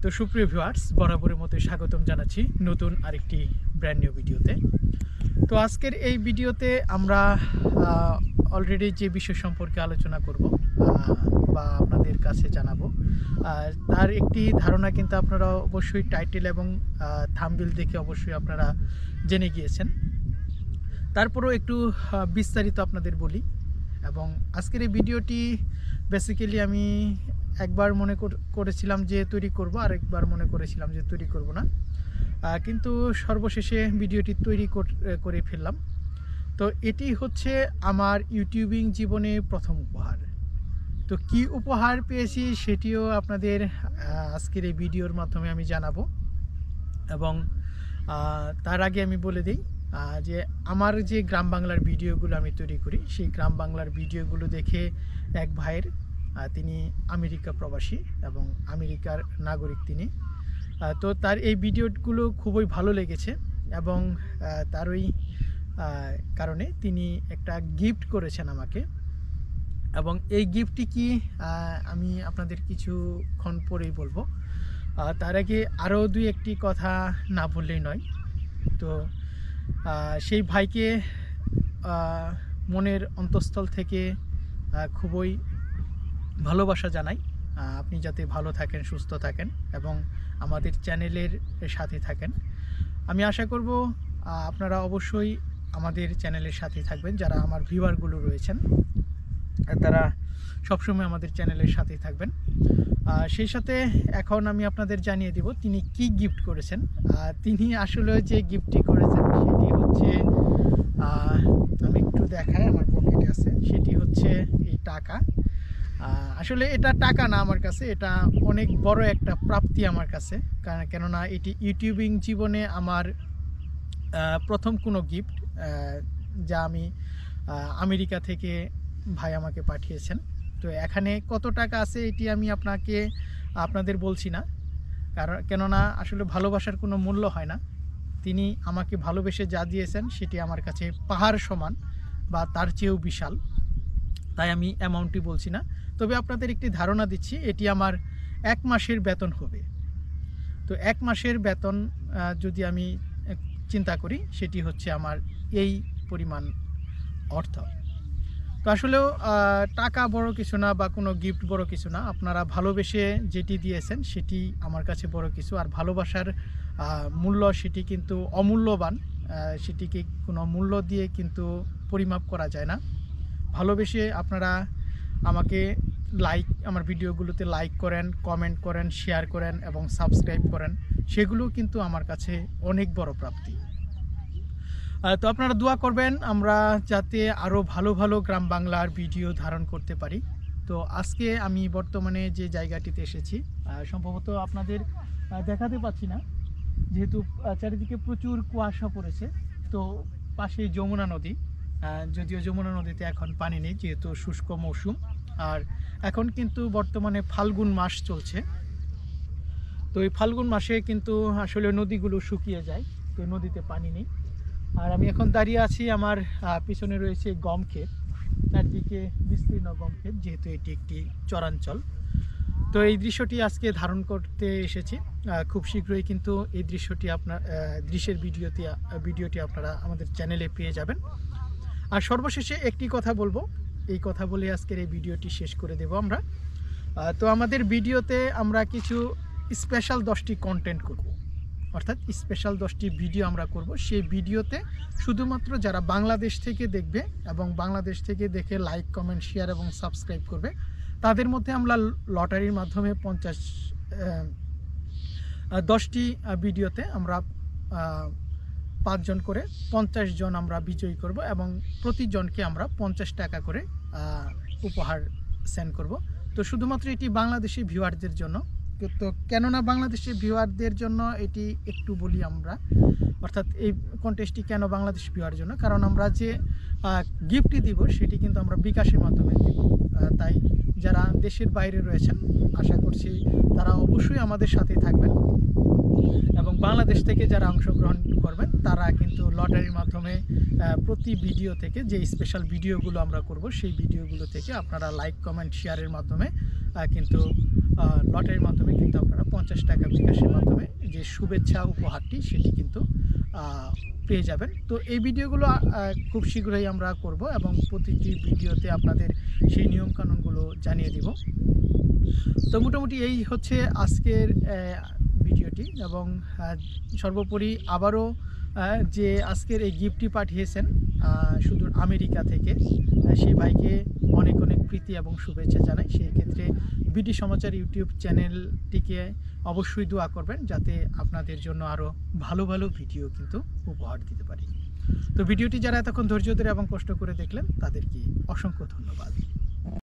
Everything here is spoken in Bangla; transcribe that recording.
তো সুপ্রিয় ভিউয়ার্স বরাবরের মতো স্বাগতম জানাচ্ছি নতুন আরেকটি ব্র্যান্ড নিউ ভিডিওতে তো আজকের এই ভিডিওতে আমরা অলরেডি যে বিষয় সম্পর্কে আলোচনা করব বা আপনাদের কাছে জানাব তার একটি ধারণা কিন্তু আপনারা অবশ্যই টাইটেল এবং থামবিল দেখে অবশ্যই আপনারা জেনে গিয়েছেন। তারপরেও একটু বিস্তারিত আপনাদের বলি, এবং আজকের এই ভিডিওটি বেসিক্যালি আমি একবার মনে কর- করেছিলাম যে তৈরি করব আর একবার মনে করেছিলাম যে তৈরি করব না। কিন্তু সর্বশেষে ভিডিওটি তৈরি কর- ফেললাম। তো এটি হচ্ছে আমার ইউটিউবিং জীবনে প্রথম উপহার। তো কি উপহার পেয়েছি সেটিও আপনাদের আজকের এই ভিডিওর মাধ্যমে আমি জানাব। এবং তার আগে আমি বলে দিই যে আমার যে গ্রাম বাংলার ভিডিওগুলো আমি তৈরি করি, সেই গ্রাম বাংলার ভিডিওগুলো দেখে এক ভাইয়ের তিনি আমেরিকা প্রবাসী এবং আমেরিকার নাগরিক তিনি। তো তার এই ভিডিওগুলো খুবই ভালো লেগেছে এবং তার ওই কারণে তিনি একটা গিফট করেছেন আমাকে। এবং এই গিফটটি কি আমি আপনাদের কিছুক্ষণ পরেই বলব। তার আগে আরও দুই একটি কথা না বললেই নয়। তো সেই ভাইকে মনের অন্তঃস্থল থেকে খুবই ভালোবাসা জানাই। আপনি যাতে ভালো থাকেন, সুস্থ থাকেন এবং আমাদের চ্যানেলের সাথে থাকেন। আমি আশা করব আপনারা অবশ্যই আমাদের চ্যানেলের সাথে থাকবেন, যারা আমার ভিউয়ারগুলো রয়েছেন। তারা সবসময় আমাদের চ্যানেলের সাথেই থাকবেন। সেই সাথে এখন আমি আপনাদের জানিয়ে দিব তিনি কি গিফট করেছেন। তিনি আসলে যে গিফটটি করেছেন সেটি হচ্ছে আমি একটু দেখাই, আমার পকেটে আছে। সেটি হচ্ছে এই টাকা। আসলে এটা টাকা না আমার কাছে, এটা অনেক বড় একটা প্রাপ্তি আমার কাছে। কেননা এটি ইউটিউবিং জীবনে আমার প্রথম কোনো গিফট যা আমি আমেরিকা থেকে ভাই আমাকে পাঠিয়েছেন। তো এখানে কত টাকা আছে এটি আমি আপনাকে, আপনাদের বলছি না। কারণ, কেননা আসলে ভালোবাসার কোনো মূল্য হয় না। তিনি আমাকে ভালোবেসে যা দিয়েছেন সেটি আমার কাছে পাহাড় সমান বা তার চেয়েও বিশাল। তাই আমি অ্যামাউন্টটি বলছি না। তবে আপনাদের একটি ধারণা দিচ্ছি, এটি আমার এক মাসের বেতন হবে। তো এক মাসের বেতন যদি আমি চিন্তা করি, সেটি হচ্ছে আমার এই পরিমাণ অর্থ। তো আসলেও টাকা বড় কিছু না বা কোনো গিফট বড় কিছু না। আপনারা ভালোবেসে যেটি দিয়েছেন সেটি আমার কাছে বড় কিছু। আর ভালোবাসার মূল্য সেটি কিন্তু অমূল্যবান। সেটিকে কোনো মূল্য দিয়ে কিন্তু পরিমাপ করা যায় না। ভালোবেসে আপনারা আমাকে লাইক আমার ভিডিওগুলোতে লাইক করেন কমেন্ট করেন শেয়ার করেন এবং সাবস্ক্রাইব করেন। সেগুলো কিন্তু আমার কাছে অনেক বড় প্রাপ্তি। তো আপনারা দোয়া করবেন, আমরা যাতে আরও ভালো ভালো গ্রাম বাংলার ভিডিও ধারণ করতে পারি। তো আজকে আমি বর্তমানে যে জায়গাটিতে এসেছি সম্ভবত আপনাদের দেখাতে পাচ্ছি না। যেহেতু চারিদিকে প্রচুর কুয়াশা পড়েছে, তো পাশে যমুনা নদী যদিও যমুনা নদীতে এখন পানি নেই, যেহেতু শুষ্ক মৌসুম। আর এখন কিন্তু বর্তমানে ফাল্গুন মাস চলছে। তো এই ফাল্গুন মাসে কিন্তু আসলে নদীগুলো শুকিয়ে যায়, তো নদীতে পানি নেই। আর আমি এখন দাঁড়িয়ে আছি আমার পিছনে রয়েছে গম ক্ষেত। চারদিকে বিস্তীর্ণ গম ক্ষেত, যেহেতু এটি একটি চরাঞ্চল। তো এই দৃশ্যটি আজকে ধারণ করতে এসেছি। খুব শীঘ্রই কিন্তু এই দৃশ্যটি আপনার দৃশ্যের ভিডিওতে ভিডিওটি আপনারা আমাদের চ্যানেলে পেয়ে যাবেন। আর সর্বশেষে একটি কথা বলব। এই কথা বলে আজকের এই ভিডিওটি শেষ করে দেব আমরা। তো আমাদের ভিডিওতে আমরা কিছু স্পেশাল দশটি কন্টেন্ট করব। অর্থাৎ স্পেশাল দশটি ভিডিও আমরা করব। সেই ভিডিওতে শুধুমাত্র যারা বাংলাদেশ থেকে দেখবে এবং বাংলাদেশ থেকে দেখে লাইক কমেন্ট শেয়ার এবং সাবস্ক্রাইব করবে, তাদের মধ্যে আমরা লটারির মাধ্যমে পঞ্চাশ দশটি ভিডিওতে আমরা পাঁচজন করে পঞ্চাশ জন আমরা বিজয়ী করব এবং প্রতিজনকে আমরা পঞ্চাশ টাকা করে উপহার সেন্ড করব। তো শুধুমাত্র এটি বাংলাদেশি ভিউয়ারদের জন্য তো কেননা বাংলাদেশের ভিউয়ারদের জন্য এটি একটু বলি আমরা, অর্থাৎ এই কন্টেস্টটি কেন বাংলাদেশ ভিউয়ার জন্য? কারণ আমরা যে গিফটটি দিব, সেটি কিন্তু আমরা বিকাশের মাধ্যমে দিব। তাই যারা দেশের বাইরে রয়েছেন, আশা করছি তারা অবশ্যই আমাদের সাথে থাকবেন। এবং বাংলাদেশ থেকে যারা অংশগ্রহণ করবেন, তারা কিন্তু লটারির মাধ্যমে প্রতি ভিডিও থেকে যে স্পেশাল ভিডিওগুলো আমরা করব, সেই ভিডিওগুলো থেকে আপনারা লাইক কমেন্ট শেয়ারের মাধ্যমে কিন্তু লটারির মাধ্যমে কিন্তু আপনারা পঞ্চাশ টাকা বিকাশের মাধ্যমে যে শুভেচ্ছা উপহারটি সেটি কিন্তু পেয়ে যাবেন। তো এই ভিডিওগুলো খুব শীঘ্রই আমরা করব এবং প্রতিটি ভিডিওতে আপনাদের সেই নিয়মকানুনগুলো জানিয়ে দিব। তো মোটামুটি এই হচ্ছে আজকের ভিডিওটি এবং সর্বোপরি আবারও যে আজকের এই গিফটটি পাঠিয়েছেন সুদূর আমেরিকা থেকে। সেই ভাইকে অনেক অনেক প্রীতি এবং শুভেচ্ছা জানাই। সেই ক্ষেত্রে বিডি সমাচার ইউটিউব চ্যানেলটিকে অবশ্যই দোয়া করবেন, যাতে আপনাদের জন্য আরও ভালো ভালো ভিডিও কিন্তু উপহার দিতে পারি। তো ভিডিওটি যারা এতক্ষণ ধৈর্য ধরে এবং কষ্ট করে দেখলেন, তাদেরকে অসংখ্য ধন্যবাদ।